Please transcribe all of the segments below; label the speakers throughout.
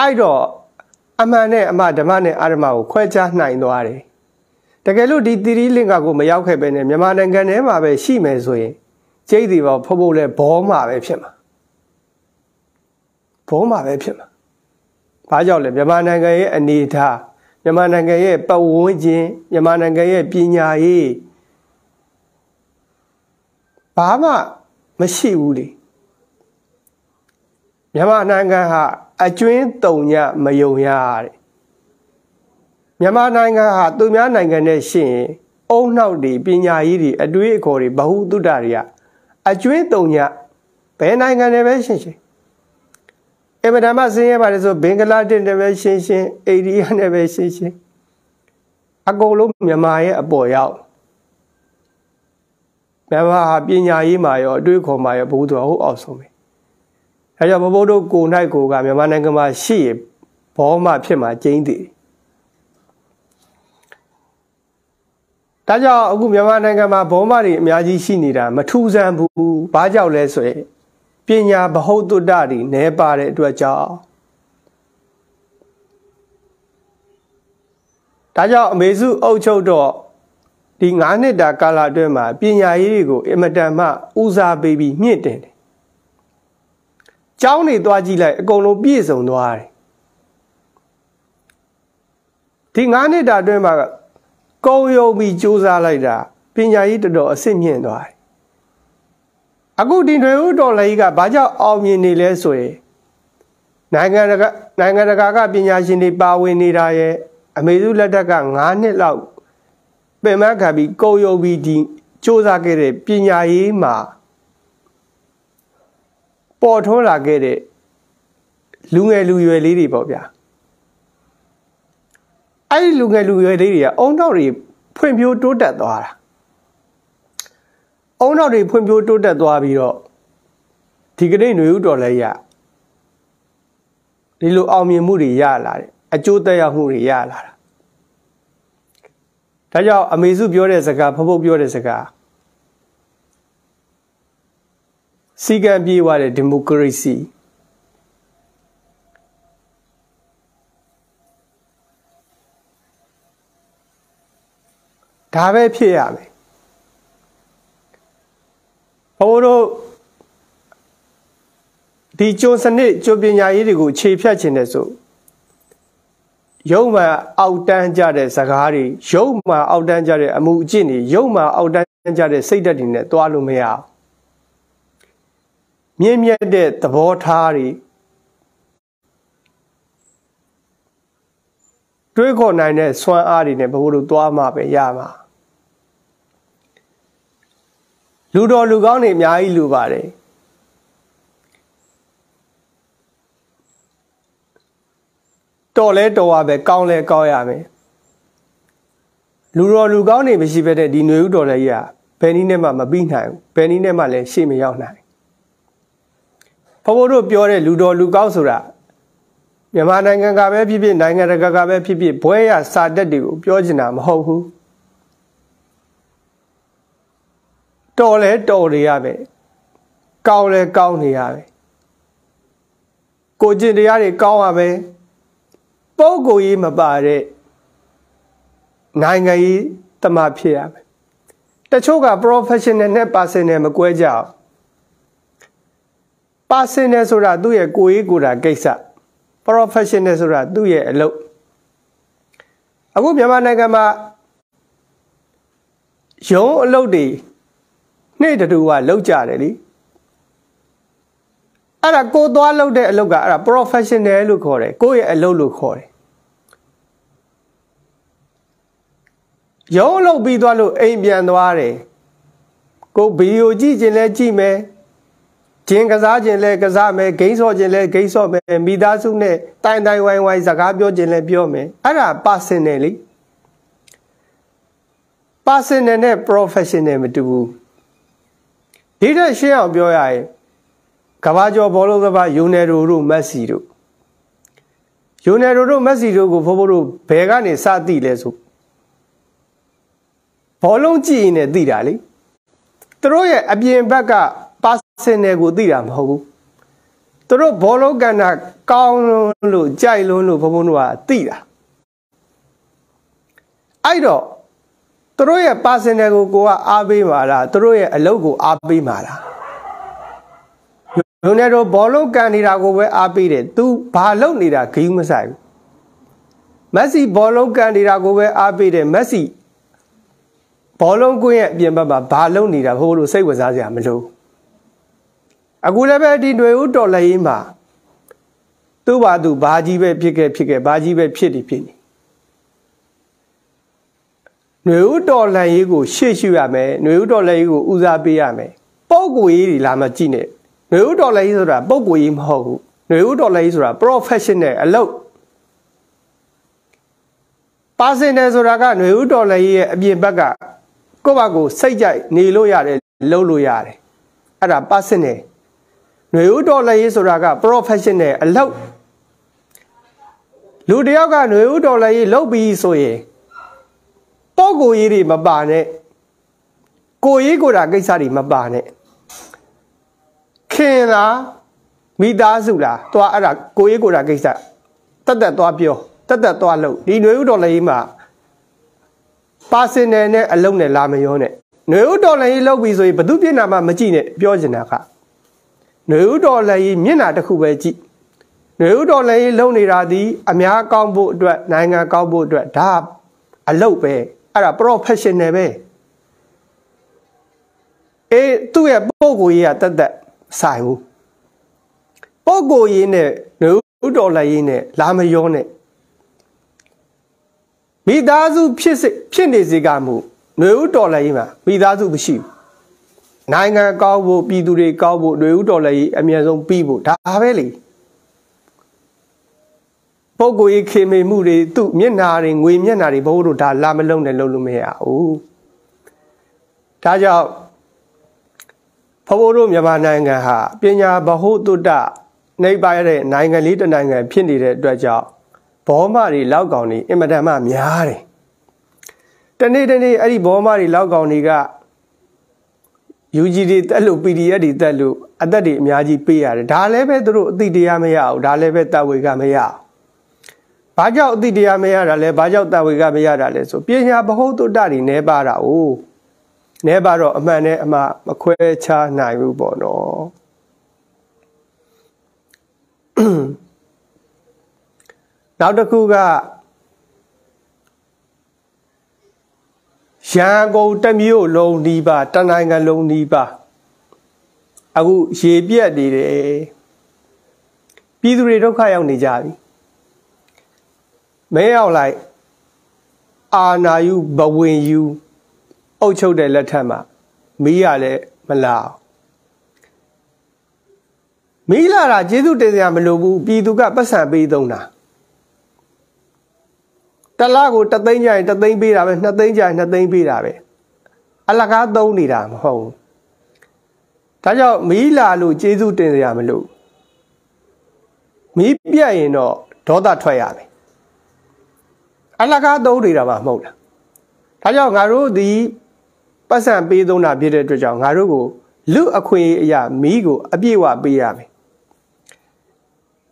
Speaker 1: အဲ့တော့အမှန်နဲ့အမှဓမ္မနဲ့အဓမ္မကိုခွဲခြားနိုင်သွားတယ်တကယ်လို့ဒီသီရိလင်္ကာကိုမရောက်ခဲ့ပဲနဲ့မြန်မာနိုင်ငံထဲမှာပဲရှိမယ်ဆိုရင်ကျိတ်ဒီပေါ်ဖုတ်ဖို့လဲဘောမှာပဲဖြစ်မှာဘောမှာပဲဖြစ်မှာဘာကြောင့်လဲမြန်မာနိုင်ငံရဲ့အနေအထားမြန်မာနိုင်ငံရဲ့ပတ်ဝန်းကျင်မြန်မာနိုင်ငံရဲ့ပညာရေးဘာမှမရှိဘူးလေမြန်မာနိုင်ငံဟာ အကျွင်းတုံညမယုံရတဲ့မြန်မာနိုင်ငံဟာသူများနိုင်ငံနဲ့ရှင်အုံနှောက်တွေပညာရေးတွေအတွေးအခေါ်တွေဘဟုတုတ္တတွေကအကျွင်းတုံညဘယ်နိုင်ငံနဲ့ပဲရှင်ရှင်အမဓမ္မဆင်းရဲပါတယ်ဆိုဘင်္ဂလားဒေ့ရှ်နဲ့ပဲရှင်းရှင်းအိန္ဒိယနဲ့ပဲရှင်းရှင်းအကုန်လုံးမြန်မာရဲ့အပေါ်ရောက်မြန်မာဟာပညာရေးမှာရောအတွေ့အခေါ်မှာရောဘုသူဟုတ်အောင်ဆုံးပဲ အဲကြောင့်ဘဘိုးတို့ကိုနိုင်ကိုကမြန်မာနိုင်ငံမှာရှိရဘောမှဖြစ်မှာကျင်းတည်ဒါကြောင့်အခုမြန်မာနိုင်ငံမှာဘောမတွေအများကြီးရှိနေတာမထူးဆန်းဘူးဘာကြောင့်လဲဆိုရင်ပညာဘဟုတုတ္တတွေနဲပါတဲ့အတွက်ကြောင့်ဒါကြောင့်အမေစုအုပ်ချုပ်တော့ဒီ9နှစ်တာကာလအတွင်းမှာပညာရေးတွေကိုအင်မတန်မှဦးစားပေးပြီးမြင့်တင်တယ်။ ကျောင်းတွေသွားကြည့်လိုက်အကုန်လုံးပြည့်စုံသွားတယ်။ဒီ9နှစ်တာအတွင်းမှာကုံယုံပြီးစူးစမ်းလိုက်တာပညာရေးတော်တော်အဆင့်မြင့်သွားတယ်အခုဒီຫນွေဦးတော်လည်းကဘာကြောင့်အောင်မြင်နေလဲဆိုရင်နိုင်ငံတကာနိုင်ငံတကာကပညာရှင်တွေပါဝင်နေတာရဲ့အမေစုလက်ထက်က9နှစ်လောက်ပင်မခံပြီးကုံယုံပြီးဒီစ조사ခဲ့တဲ့ပညာရေးမှာ ပေါ်ထွန်းလာခဲ့တဲ့လူငယ်လူရွယ်လေးတွေပေါ့ဗျာအဲ့ဒီလူငယ်လူရွယ်လေးတွေကအုံနောက်တွေဖွံ့ဖြိုးတိုးတက်သွားတာအုံနောက်တွေဖွံ့ဖြိုးတိုးတက်သွားပြီးတော့ဒီကနေ့ຫນွေဥတော်လည်းရဒီလိုအောင်မြင်မှုတွေရလာတယ်အကျိုးသက်ရောက်မှုတွေရလာတာဒါကြောင့်အမေစုပြောတဲ့စကားဖဖုတ်ပြောတဲ့စကား စီကံပြေးသွားတဲ့ဒီမိုကရေစီဒါပဲဖြစ်ရမယ်ဘိုးတို့ဒီကျိုးစနစ်ကျိုးပညာရေးတွေကိုခြေဖြတ်ခြင်းတဲ့ဆိုရုပ်မှအောက်တန်းကြတဲ့ဇကားတွေရုပ်မှအောက်တန်းကြတဲ့အမှုအကျင့်တွေရုပ်မှအောက်တန်းကြတဲ့စိတ်ဓာတ်တွေနဲ့တွားလို့မရအောင် မြင့်မြတ်တဲ့သဘောထားတွေတွေးခေါ်နိုင်တဲ့စွမ်းအားတွေနဲ့ဘိုးတို့တွားမှပဲရမှာလူတော်လူကောင်းတွေအများကြီးလူပါတယ်တော်လဲတော်ရပဲကောင်းလဲကောင်းရမယ်လူတော်လူကောင်းတွေမရှိဘဲတဲ့ဒီຫນွေဥတော်လည်းကြီးอ่ะဘယ်နည်းနဲ့မှမပြီးနိုင်ဘူးဘယ်နည်းနဲ့မှလည်းရှေ့မရောက်နိုင် ဘဘတို့ပြောတဲ့လူတော်လူကောင်းဆိုတာမြန်မာနိုင်ငံကပဲဖြစ်ဖြစ်နိုင်ငံတကာကပဲဖြစ်ဖြစ်ဘွဲရစာတက်တွေကိုပြောချင်တာမဟုတ်ဘူးတော်လဲတော်နေရမယ်ကောင်းလဲကောင်းနေရမယ်ကိုကျင့်တရားတွေကောင်းရမယ်ပုံကိုကြီးမပါတဲ့နိုင်ငံရေးတမဖြစ်ရမယ်တချို့က professional နဲ့ personal မကွဲကြအောင် personal ဆိုတာသူ့ရဲ့ကိုယ်ရေးကိုယ်တာကိစ္စ professional ဆိုတာသူ့ရဲ့အလုပ်အခုမြန်မာနိုင်ငံမှာရုံးအလုပ်တွေနေ့တူကလောက်ကြတယ်လीအဲ့ဒါကိုသွားလောက်တဲ့အလုပ်ကအဲ့ဒါ professional လို့ခေါ်တယ်ကိုယ့်ရဲ့အလုပ်လို့ခေါ်တယ်ရုံးလုပ်ပြီးသွားလို့အိမ်ပြန်သွားတယ်ကိုဗီဒီယိုကြည့်ခြင်းလဲကြည့်မယ် ဂျင်းကစားခြင်းလဲကစားမယ်ဂိမ်းဆော့ခြင်းလဲဂိမ်းဆော့မယ်မိသားစုနဲ့တိုင်တိုင်ဝိုင်းဝိုင်းစကားပြောခြင်းလဲပြောမယ်အဲ့ဒါ personal လေ personal နဲ့ professional မတူဘူးဒီထက်ရှင်းအောင်ပြောရရင်ကဘာကျော်ဘောလုံးသမားယူနယ်ရိုတို့မက်ဆီတို့ယူနယ်ရိုတို့မက်ဆီတို့ကိုဖိုးဖိုးတို့ဘယ်ကနေစသိလဲဆိုဘောလုံးကြည့်ရင်လည်းသိတာလေသူတို့ရဲ့အပြင်ဘက်ကပါ စင်နယ်ကိုသိတာမဟုတ်ဘူးသူတို့ဘောလုံးကန်တာကောင်းလို့ကြိုက်လို့လို့ဘုံဘုံတို့ကသိတာအဲ့တော့သူတို့ရဲ့ personal ကိုကိုကအားပေးပါလားသူတို့ရဲ့အလုပ်ကိုအားပေးပါလားရိုနယ်ဒိုဘောလုံးကန်နေတာကိုပဲအားပေးတယ်သူဘာလုပ်နေတာဂိမ်းမဆိုင်ဘူးမက်ဆီဘောလုံးကန်နေတာကိုပဲအားပေးတယ်မက်ဆီဘောလုံးကွင်းရဲ့အပြင်ဘက်မှာဘာလုပ်နေတာဘို့လို့စိတ်ဝင်စားစရာမလို အခုလည်းပဲဒီတွေဦးတော်လည်းရေးမှာသူ့ဘာသူဘာကြီးပဲဖြစ်ခဲ့ဖြစ်ခဲ့ဘာကြီးပဲဖြစ်နေဖြစ်နေຫນွေဦးတော်လှန်ရေးကိုရှေ့ရှုရမယ်ຫນွေဦးတော်လှန်ရေးကိုဦးစားပေးရမယ်ပုံကိုရေးတွေလာမကြည့်နဲ့ຫນွေဦးတော်လှန်ရေးဆိုတာပုံကိုရေးမဟုတ်ဘူးຫນွေဦးတော်လှန်ရေးဆိုတာ professional အလုပ်ပါစင်တယ်ဆိုတာကຫນွေဦးတော်လှန်ရေးရဲ့အပြင်ဘက်ကကိုယ့်ဘာကိုစိတ်ကြိုက်နေလို့ရတယ်လုပ်လို့ရတယ်အဲ့ဒါ personal ຫນွေဦးတော်လှန်ရေးဆိုတာက professional အလုပ်လူတယောက်ကຫນွေဦးတော်လှန်ရေးလုပ်ပြီးဆိုရင်ပေါ့ကိုရေးတွေမပါနဲ့ကိုရေးကိုတာကိစ္စတွေမပါနဲ့ခင်လားမိသားစုလားသွားအဲ့ဒါကိုရေးကိုတာကိစ္စတက်တက်သွားပြောတက်တက်သွားလို့ဒီຫນွေဥတော်လည်းမှာပါစင်နယ်နဲ့အလုံးနဲ့လာမရောနဲ့ຫນွေဥတော်လည်းလောက်ပြီဆိုရင်ဘသူပြစ်နာမှမကြည့်နဲ့ပြောချင်တာက နွေဦးတော်လည်းမျက်နှာတစ်ခုပဲကြည့်နွေဦးတော်လည်းလုံနေတာဒီအများကောင်းဖို့အတွက်နိုင်ငံကောင်းဖို့အတွက်ဒါအလုပ်ပဲအဲ့ဒါ professional ပဲအေးသူ့ရဲ့ပုံကိုကြီးကတက်တက်ဆိုင်ဘူးပုံကိုကြီးနဲ့နွေဦးတော်လည်းနဲ့လာမယောနဲ့မိသားစုဖြစ်ဖြစ်နေစေကမှုနွေဦးတော်လည်းမှာမိသားစုမရှိဘူး နိုင်ငံကောင်းဖို့ပြည်သူတွေကောင်းဖို့နှွေဦးတော်လည်းကြီးအမြဲဆုံးပြီးဖို့ဒါပဲလေပုဂ္ဂိုလ်ရေးခေမေမှုတွေသူ့မျက်နာတွေငွေမျက်နာတွေဘိုးတို့ဒါလာမလုံးနဲ့လုံးလို့မရဘူးဒါကြောင့်ဖဘိုးတို့မြန်မာနိုင်ငံဟာပညာဗဟုသုတနှိပ်ပါရတဲ့နိုင်ငံလေးတစ်နိုင်ငံဖြစ်နေတဲ့အတွက်ကြောင့်ဘောမတွေလောက်ကောင်တွေအင်မတန်မှများတယ်တနေ့တနေ့အဲ့ဒီဘောမတွေလောက်ကောင်တွေက UG တွေတက်လို့ PDF တွေတက်လို့အသက်တွေအများကြီးပေးရတယ်ဒါလည်းပဲသူတို့အသိတရားမရဘူးဒါလည်းပဲတဝေကမရဘူးဘာကြောင့်အတိတရားမရတာလဲဘာကြောင့်တာဝေကမရတာလဲဆိုပညာဘဟုတုတ္တတွေနဲပါတာ哦နဲပါတော့အမှန်နဲ့အမှားမခွဲခြားနိုင်ဘူးပေါ့နော်နောက်တစ်ခုက ရန်ကုန်တမျိုးလုံးနီးပါတနိုင်ငံလုံးနီးပါအခုရေပြက်နေတယ်ပြည်သူတွေဒုက္ခရောက်နေကြပြီမဲရောက်လိုက်အာနာယူဘဝင်ယူအုတ်ချုပ်တဲ့လက်ထက်မှာမီးရလည်းမလာမီးလာတာကျေးဇူးတင်စရာမလိုဘူးပြည်သူကပတ်စံပေးသုံးတာ တလားကိုတသိန်းကြရင်တသိန်းပေးတာပဲနှစ်သိန်းကြရင်နှစ်သိန်းပေးတာပဲအလကားသုံးနေတာမဟုတ်ဘူးဒါကြောင့်မီးလာလို့ကျေးဇူးတင်စရာမလိုမီးပြတ်ရင်တော့ဒေါသထွက်ရမယ်အလကားသုံးနေတာမှမဟုတ်လားဒါကြောင့်ငါတို့ဒီပတ်စံပေးသုံးတာဖြစ်တဲ့အတွက်ကြောင့်ငါတို့ကိုလူအခွင့်အရာမီးကိုအပြည့်ဝပေးရမယ်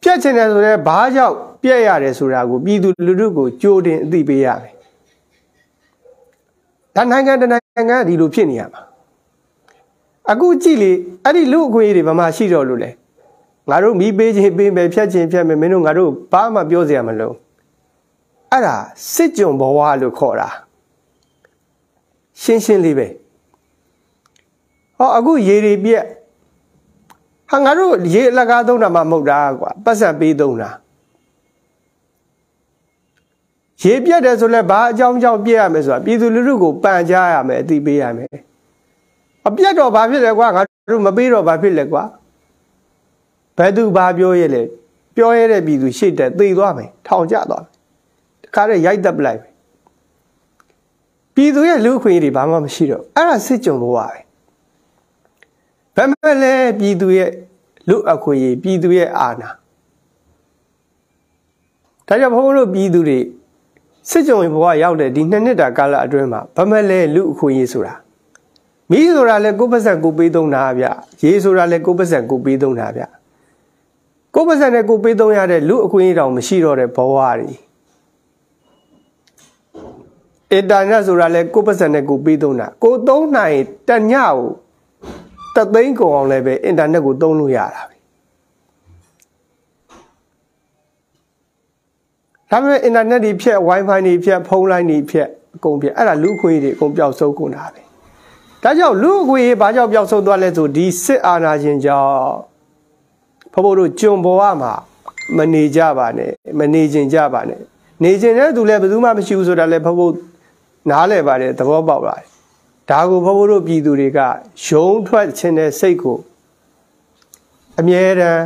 Speaker 1: ပြက်ချင်တယ်ဆိုတော့ဘာကြောင့် ပြက်ရတယ်ဆိုတာကိုပြည်သူလူထုကိုကြိုတင်အသိပေးရမယ်ဒါနိုင်ငံတနိုင်ငံဒီလိုဖြစ်နေရမှာအခုကြည့်လေအဲ့ဒီလူအခွင့်အရေးတွေဘာမှရှိတော့လို့လဲငါတို့မီးပေးခြင်းပေးမယ်ဖြတ်ခြင်းဖြတ်မယ်မင်းတို့ငါတို့ဘာမှပြောစရာမလိုအဲ့ဒါစစ်ကြုံဘဝလို့ခေါ်တာရှင်းရှင်းလေးပဲဟောအခုရေတွေပြက်ဟာငါတို့ရေအလကားသုံးတာမှမဟုတ်တာကွာပတ်စံပေးသုံးတာ ရေပြက်တယ်ဆိုလဲဘာအကြောင်းကြောင့်ပြက်ရမယ်ဆိုတာပြည်သူလူထုကိုပန်ကြားရမယ်အသိပေးရမယ်အပြက်တော့ဘာဖြစ်လဲကွာငါတို့မပေးတော့ဘာဖြစ်လဲကွာဘယ်သူဘာပြောရဲလဲပြောရတဲ့ပြည်သူရှေ့တက်သေသွားမယ်ထောင်ကျသွားမယ်ခါတဲ့ရိုက်တက်ပလိုက်ပဲပြည်သူရဲ့လူအခွင့်အရေးတွေဘာမှမရှိတော့အဲ့ဒါစစ်ကြုံဘဝပဲဘယ်မဲ့လဲပြည်သူရဲ့လူအခွင့်အရေးပြည်သူရဲ့အာဏာဒါကြောင့်ဘုန်းဘုန်းတို့ပြည်သူတွေ စစ်ကြုံဘဝရောက်တဲ့ဒီနှစ်နှစ်တာကာလအတွင်းမှာဗမဲ့လဲလူအခွင့်အရေးဆိုတာမိဆိုတာလဲကိုယ်ပတ်စံကိုပေးသုံးတာဗျရေဆိုတာလဲကိုယ်ပတ်စံကိုပေးသုံးတာဗျကိုယ်ပါစံနဲ့ကိုပေးသုံးရတဲ့လူအခွင့်အရေးတောင်မရှိတော့တဲ့ဘဝတွေအင်တာနက်ဆိုတာလဲကိုယ်ပါစံနဲ့ကိုပေးသုံးတာကိုသုံးနိုင်တညကိုတသိန်းကုန်အောင်လည်းပဲအင်တာနက်ကိုသုံးလို့ရတာပဲ ဒါပေမဲ့အင်တာနက်တွေဖြတ် wifi တွေဖြတ်ဖုန်းလိုင်းတွေဖြတ်အကုန်ဖြတ်အဲ့ဒါလူခွင့်တွေအကုန်ပျောက်ဆုံးကုန်တာပဲဒါကြောင့်လူအခွင့်ဘာကြောင့်ပျောက်ဆုံးသွားလဲဆိုဒီစစ်အာဏာရှင်ကြောင့်ဖဖို့တို့ကျွန်ဘဝမှာမနေကြပါနဲ့မနေကျင်ကြပါနဲ့နေကျင်တဲ့သူလည်းဘယ်သူမှမရှိဘူးဆိုတာလည်းဖဖို့နားလည်ပါတယ်သဘောပေါက်ပါတယ်ဒါကိုဖဖို့တို့ပြည်သူတွေကရုံးထွက်ခြင်းတဲ့စိတ်ကိုအမြဲတမ်း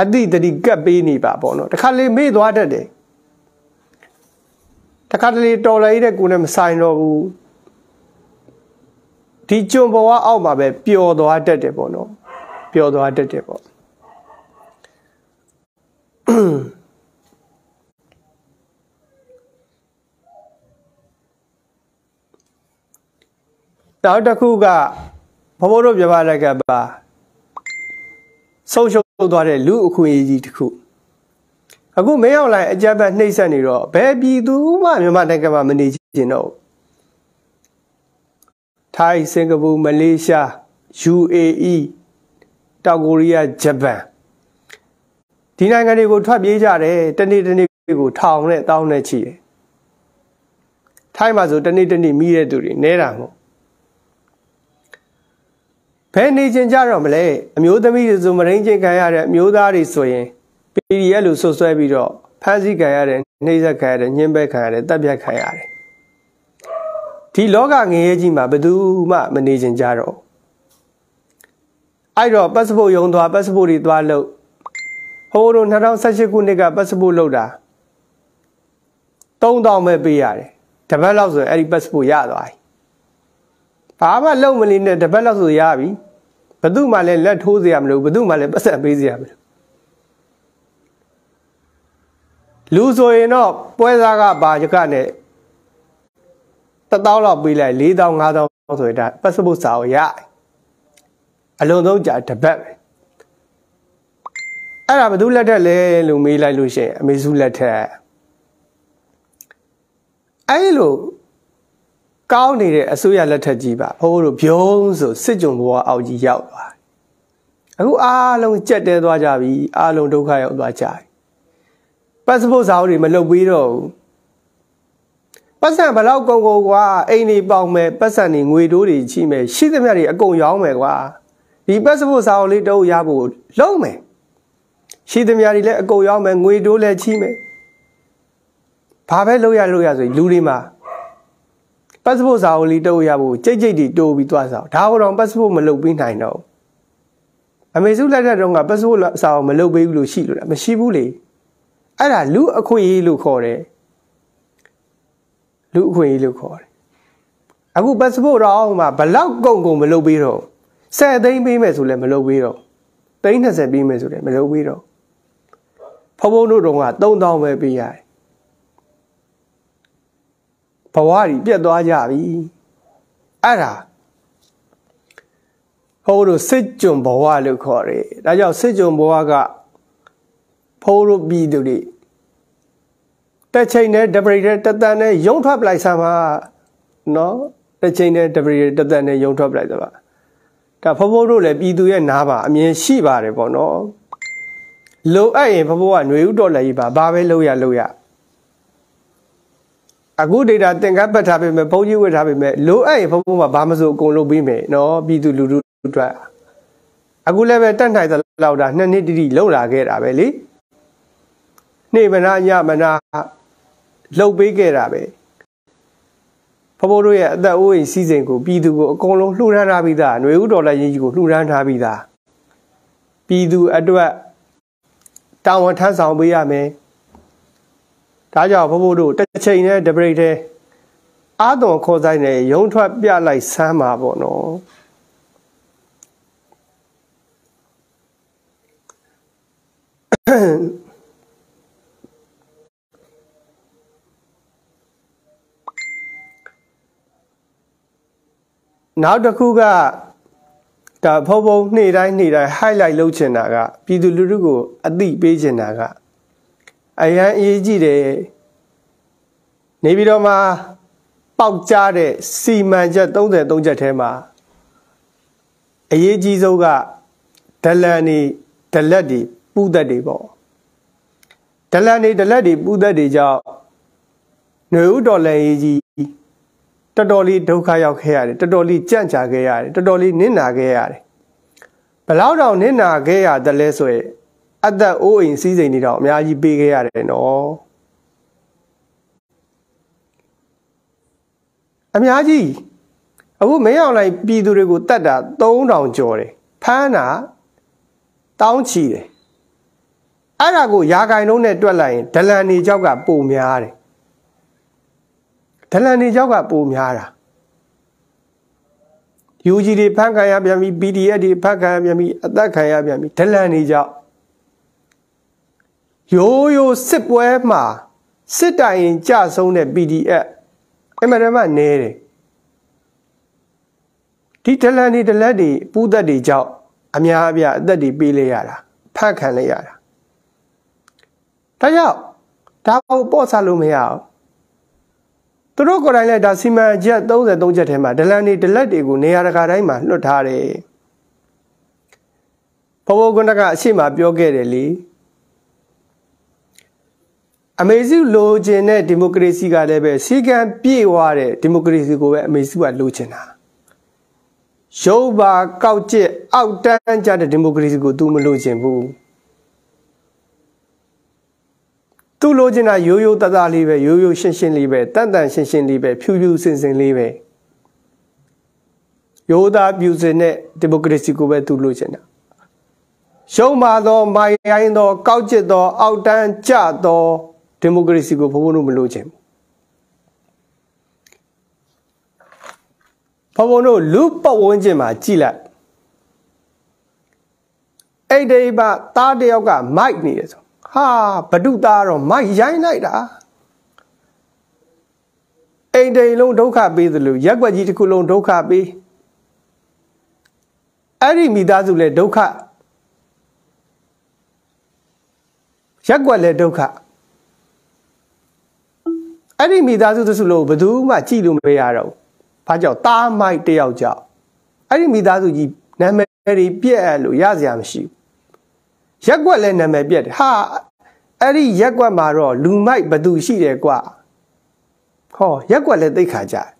Speaker 1: အတိတတိကပ်ပေးနေပါပေါ့နော်တခါလေမေ့သွားတတ်တယ်တခါတလေတော်လိုက်တဲ့ကိုယ်နဲ့မဆိုင်တော့ဘူးဒီကျွံဘဝအောက်မှာပဲပျော်သွားတတ်တယ်ပေါ့နော်ပျော်သွားတတ်တယ်ပေါ့နောက်တစ်ခုကဘဘတို့ပြပါလိုက်ကပါ ဆုံးရှုံးသွားတဲ့လူအခွင့်အရေးကြီးတစ်ခုအခုမင်းအောင်လိုင်းအကြက်ဘက်နှိမ့်ဆက်နေတော့ဘယ်ပြည်သူမှမြန်မာနိုင်ငံမှာမနေချင်တော့ထိုင်းစင်ကာပူမလေးရှား UAE တောင်ကိုရီးယားဂျပန်ဒီနိုင်ငံတွေကိုထွက်ပြေးကြတယ်တနေ့တနေ့ကိုထောင်နဲ့တောင်းနဲ့ချီတယ်ထိုင်းမှာဆိုတနေ့တနေ့မိတဲ့သူတွေနဲတာမဟုတ် ဘယ်နေချင်းကြတော့မလဲအမျိုးသမီးတွေဆိုမရင်းချင်းခံရတဲ့အမျိုးသားတွေဆိုရင် PDF လို့ဆွဆွဲပြီးတော့ဖမ်းဆီးခံရတယ်နှိပ်စက်ခံရတယ်ညှင်းပဲခံရတယ်တပ်ဖြတ်ခံရတယ်ဒီလောကငရဲကြီးမှာဘယ်သူမှမနေချင်းကြတော့အဲ့တော့ passport ရုံသွား passport တွေသွားလို့ဟိုတို့2018ခုနှစ်က passport လုပ်တာ3000ပဲပေးရတယ်တပတ်လောက်ဆိုရင်အဲ့ဒီ passport ရသွားပြီဘာမှလုံမလေးနဲ့တပတ်လောက်ဆိုရပြီ ဘသူမှလည်းလက်ထိုးစရာမလိုဘသူမှလည်းပတ်ဆက်ပေးစရာမလိုလူဆိုရင်တော့ပွဲစားကဘာကနဲ့1000လောက်ပေးလိုက်4000 5000ဆိုရင်ဒါ passport စာကိုရအလွန်ဆုံးကြာတပတ်ပဲအဲ့ဒါဘသူလက်ထက်လဲလို့မေးလိုက်လို့ရှိရင်အမေစုလက်ထက်အဲ့လို ကောင်းနေတဲ့အစိုးရလက်ထက်ကြီးပါဘိုးတို့ပြုံးဆိုစစ်ကြုံဘဝအောက်ကြီးရောက်သွားအခုအားလုံးကြက်တဲသွားကြပြီအားလုံးဒုက္ခရောက်သွားကြပြီပတ်စပို့စာအုပ်တွေမလုပ်ပြီးတော့ဘူးပတ်စံဘလောက်ကုန်ကုန်ကွာအိမ်နေပေါင်မယ်ပတ်စံနေငွေတိုးတွေချိမယ်ရှိသမျှတွေအကုန်ရောင်းမယ်ကွာဒီပတ်စပို့စာအုပ်လေးတော့ရဖို့လုံးမယ်ရှိသမျှတွေလည်းအကုန်ရောင်းမယ်ငွေတိုးလည်းချိမယ်ဘာပဲလုပ်ရလို့ရဆိုလူတွေမှာ passport စာအုပ်လေးတုပ်ရဖို့ကြိတ်ကြိတ်တီတိုးပြီးသွားစားဒါကတော့ passport မလုပ်ပေးနိုင်တော့အမေစုလက်ထက်တော့က passport စာအုပ်မလုပ်ပေးဘူးလို့ရှိလို့လားမရှိဘူးလေအဲ့ဒါလူအခွင့်အရေးလို့ခေါ်တယ်လူအခွင့်အရေးလို့ခေါ်တယ်အခု passport တော့မှဘလောက်ကုန်ကုန်မလုပ်ပေးတော့10သိန်းပေးမယ်ဆိုလည်းမလုပ်ပေးတော့သိန်း20ပေးမယ်ဆိုလည်းမလုပ်ပေးတော့ဖုံဖုံတို့တော့က3000ပဲပေးရတယ် ဘဝကြီးပြတ်သွားကြပြီအဲ့ဒါဟိုတို့စစ်ကြုံဘဝလို့ခေါ်တယ်ဒါကြောင့်စစ်ကြုံဘဝကဖိုးတို့ပြည်သူတွေတက်ချိန်နဲ့ဒပရိတဲ့တတန်နဲ့ယုံထွက်ပလိုက်စမ်းပါနော်တက်ချိန်နဲ့ဒပရိတဲ့တတန်နဲ့ယုံထွက်ပလိုက်စမ်းပါဒါဖဖိုးတို့လည်းပြည်သူရဲ့နားပါအမြင်ရှိပါတယ်ပေါ့နော်လိုအပ်ရင်ဖဖိုးကຫນွေဥတော်လည်းကြီးပါဘာပဲလုပ်ရလုပ်ရ အခု data သင်္ကန်းပတ်ထားပေးမယ်ဘုန်းကြီးဝတ်ထားပေးမယ်လိုအပ်ရင်ဘုန်းဘုန်းမှာဘာမစိုးအကုန်လုပ်ပေးမယ်နော်ပြည်သူလူထုအတွက်အခုလည်းပဲတက်နိုင်သလောက်တာနှစ်နှစ်တိတိလုံလာခဲ့တာပဲလေနေမနာညမနာလှုပ်ပေးခဲ့တာပဲဖဖိုးတို့ရဲ့အသက်အိုးအိမ်စီစဉ်ကိုပြည်သူကိုအကုန်လုံးလှူဒန်းထားပြီးသားຫນွေဥဒေါ်လာရင်းကြီးကိုလှူဒန်းထားပြီးသားပြည်သူအတွက်တာဝန်ထမ်းဆောင်ပေးရမယ် ဒါကြောင့်ဘဘတို့တစ်ချိန်နဲ့တပရိတ်တဲ့အာသွန်ခေါ်ဆိုင်နဲ့ရုံထွက်ပြလိုက်ဆမ်းပါပေါ့နော်နောက်တစ်ခုကဒါဖုံဖုံနေ့တိုင်းနေ့တိုင်း highlight လုပ်ချင်တာကပြည်သူလူထုကိုအသိပေးချင်တာက အရန်အရေးကြီးတယ်နေပြီးတော့မှပေါက်ကြားတဲ့စီမံချက်33ချက်ထဲမှာအရေးကြီးဆုံးကဒလန်နေဒလက်တွေပူသက်တွေပေါ့ဒလန်နေဒလက်တွေပူသက်တွေကြောင့်ຫນွေဥတော်လည်းရေးကြီးတော်တော်လေးဒုက္ခရောက်ခဲ့ရတယ်တော်တော်လေးကြံ့ကြာခဲ့ရတယ်တော်တော်လေးနစ်နာခဲ့ရတယ်ဘလောက်တောင်နစ်နာခဲ့ရတယ်လဲဆိုရင် အသက်အိုးအိမ်စည်းစိမ်တွေတော့အများကြီးပေးခဲ့ရတယ်နော်အများကြီးအခုမင်းအောင်လိုက်ပြည်သူတွေကိုတတ်တာ3000ကျော်တယ်ဖမ်းတာတောင်းချီတယ်အဲ့ဒါကိုယာဂိုင်လုံးနဲ့တွက်လိုက်ရင်ဒလန်နေကြောက်ကပိုများတယ်ဒလန်နေကြောက်ကပိုများတာ UG တွေဖမ်းခံရပြန်ပြီ PDF တွေဖမ်းခံရပြန်ပြီအသက်ခံရပြန်ပြီဒလန်နေကြောက် ရိုးရိုးစစ်ပွဲမှာစစ်တိုင်ကြဆုံးတဲ့ PDF အမှန်တမ်းနဲတယ်ဒီဒလန်တွေဒလက်တွေပူးသက်တွေကြောက်အများအပြားအသက်တွေပေးလိုက်ရတာဖတ်ခံလိုက်ရတာဒါကြောင့်ဒါကိုပေါ့ဆလို့မရအောင်သူတို့ကိုယ်တိုင်လည်းဒါစီမံချက်33ချက်ထဲမှာဒလန်တွေဒလက်တွေကိုနေရာတကာတိုင်းမှာလွတ်ထားတယ်ဘဘကုဏကအရှိမပြောခဲ့တယ်လေ အမေစုလိုချင်တဲ့ဒီမိုကရေစီကလည်းပဲစီကံပြည့်ဝတဲ့ဒီမိုကရေစီကိုပဲအမေစုကလိုချင်တာရုပ်ပါကောက်ကျစ်အောက်တန်းကြတဲ့ဒီမိုကရေစီကို तू မလိုချင်ဘူးသူလိုချင်တာရိုးရိုးသားသားလေးပဲရိုးရိုးရှင်းရှင်းလေးပဲတန်တန်ရှင်းရှင်းလေးပဲဖြူဖြူစင်စင်လေးပဲရိုးသားပြူစင်တဲ့ဒီမိုကရေစီကိုပဲသူလိုချင်တာရှုံးပါသောမိုင်ရိုင်းသော ကောက်ကျစ်သောအောက်တန်းကျသော ဒီမိုကရေစီကိုဘုံဘုံတို့မလိုချင်ဘူးဘုံဘုံတို့လူပတ်ဝန်းကျင်မှာကြည်လိုက်အဲ့ဒီပါသားတယောက်ကမိုက်နေတယ်ဆိုဟာဘဒုသားတော့မိုက်ရိုင်းလိုက်တာအိမ်တိန်လုံးဒုက္ခပေးသလိုရက်ွက်ကြီးတစ်ခုလုံးဒုက္ခပေးအဲ့ဒီမိသားစုလည်းဒုက္ခရက်ွက်လည်းဒုက္ခ အဲ့ဒီမိသားစုတစုလုံးဘယ်သူမှကြည့်လို့မရတော့ဘူး။ဘာကြောင့်တားမိုက်တယောက်ကြောင့်အဲ့ဒီမိသားစုကြီးနာမည်တွေပြက်လို့ရစရာမရှိဘူး။ရက်ွက်လည်းနာမည်ပြက်တယ်။ဟာအဲ့ဒီရက်ွက်မှာတော့လူမိုက်ဘသူရှိတယ်ကွာ။ဟောရက်ွက်လည်းသိခါကြတယ်။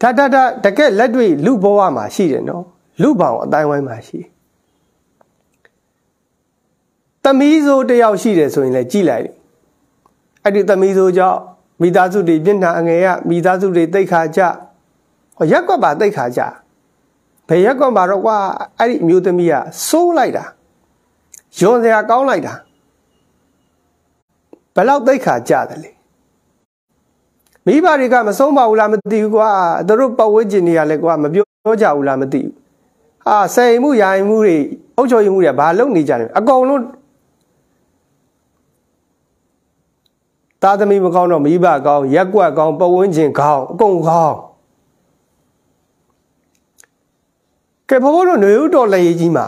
Speaker 1: ဒါဒါဒါတကက်လက်တွေ့လူဘဝမှာရှိတယ်နော်။လူပောင်အတိုင်းဝိုင်းမှာရှိတယ်။သမီးဆိုတယောက်ရှိတယ်ဆိုရင်လည်းကြည်လိုက် အဲ့ဒီသမီးဆိုကြောင့်မိသားစုတွေပြင့်နှံအငယ်ရမိသားစုတွေတိတ်ခါကြဟောရက်ကွက်ပါတိတ်ခါကြဘယ်ရက်ကွက်မှာတော့ကွာအဲ့ဒီအမျိုးသမီးကစိုးလိုက်တာယွန်စရာကောင်းလိုက်တာဘယ်လောက်တိတ်ခါကြတယ်လေမိဘတွေကမဆုံးပါဘူးလားမသိဘူးကွာသူတို့ပတ်ဝန်းကျင်တွေကလည်းကွာမပြောကြဘူးလားမသိဘူးဟာဆယ်မှုယာရင်မှုတွေအုပ်ချုပ်ရေးမှုတွေဘာလုပ်နေကြလဲအကုန်လုံး သားသမီးမကောင်းတော့မိဘကောင်းရက်ကွက်ကောင်းပတ်ဝန်းကျင်ကောင်းအကုန်ကောင်းကဲဘဘတို့ຫນွေဥတော်လည်းရေးကြီးမှာ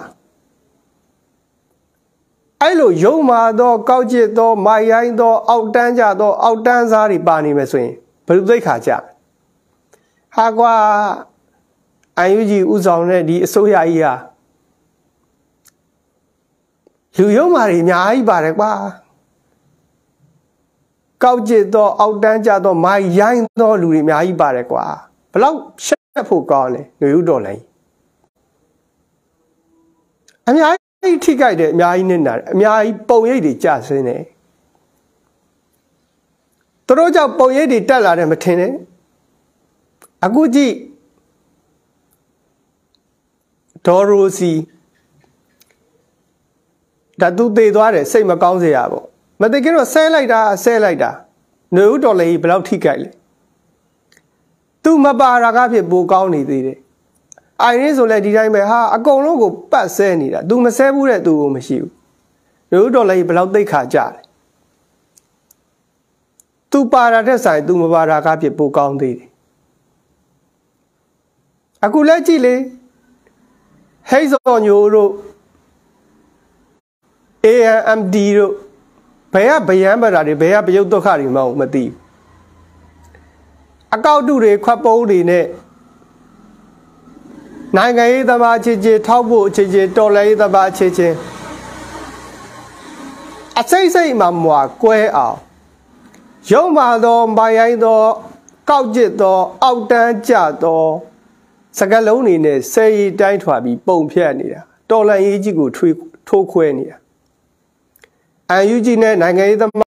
Speaker 1: အဲ့လိုယုံမာသော ကောက်ကျစ်သောမိုင်ရိုင်းသော အောက်တန်းကြသော အောက်တန်းစားတွေပါနေမယ်ဆိုရင်ဘယ်လိုသိခါကြဟာကွာအန်ယူဂျီဥဆောင်တဲ့ဒီအစိုးရကြီးဟာလူယုံမာတွေအများကြီးပါတယ်ကွာ ကောက်ကျစ်သောအောက်တန်းကြသောမိုင်ရိုင်းသောလူတွေအများကြီးပါတယ်ကွာဘလောက်ရှက်ဖို့ကောင်းလဲຫນွေဥတော်လည်းအများကြီးထိကြိုက်တယ်အများကြီးနစ်နာတယ်အများကြီးပုံရိပ်တွေကြဆင်းတယ်သူတို့ကြောင့်ပုံရိပ်တွေတက်လာတယ်မထင်နဲ့အခုကြည့်ဒေါ်ရိုစီဒါသူသေးသွားတယ်စိတ်မကောင်းစရာပေါ့ မသိခင်တော့ဆဲလိုက်တာဆဲလိုက်တာနွေဦးတော်လည်းဘယ်လောက်ထိကြိုက်လဲသူမပါရာကဖြစ်ပိုကောင်းနေသေးတယ်အိုင်ရင်းဆိုလဲဒီတိုင်းပဲဟာအကုန်လုံးကိုပတ်ဆဲနေတာ तू မဆဲဘူးတဲ့ तू ကိုမရှိဘူးနွေဦးတော်လည်းဘယ်လောက်သိခါကြတယ်သူပါရာတဲ့ဆိုင် तू မပါရာကဖြစ်ပိုကောင်းသေးတယ်အခုလဲကြည့်လေဟိတ်စော်ညိုတို့ AMD တို့ ဘယ်ကဗျမ်းပတာတွေဘယ်ကပယုတ်ဒုက္ခတွေမှမသိဘူးအကောက်တုတွေခွက်ပုံးတွေနဲ့နိုင်ငံရေးသမားချင်းချင်းထောက်ဖို့ချင်းချင်းတော်လှန်ရေးသမားချင်းချင်းအစိမ့်စိမ့်မှမွာကွဲအောင်ရုံမာသောမိုင်ရိုင်းသော ကောက်ကျစ်သော အောက်တန်းကျသော စကလုံးတွေနဲ့ဆယ်ရီတိုင်းထွာပြီးပုံဖြတ်နေတာတော်လန်ရေးကြီးကိုထွေးထိုးခွဲနေတာ အန်ယူဂျီနဲ့နိုင်ငံရေးသမား